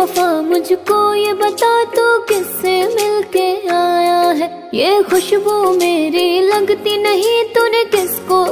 वफा मुझको ये बता तू किससे मिलके आया है? ये खुशबू मेरी लगती नहीं, तूने किसको